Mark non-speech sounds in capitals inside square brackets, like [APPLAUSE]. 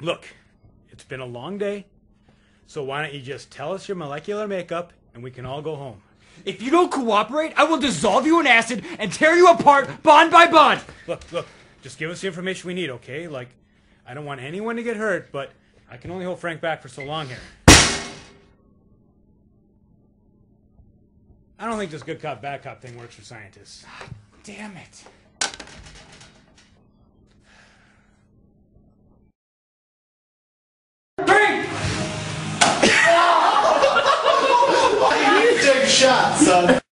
Look, it's been a long day, so why don't you just tell us your molecular makeup and we can all go home? If you don't cooperate, I will dissolve you in acid and tear you apart bond by bond. Look, look, just give us the information we need, okay? Like, I don't want anyone to get hurt, but I can only hold Frank back for so long here. I don't think this good cop, bad cop thing works for scientists. God Damn it. Shot, son. [LAUGHS]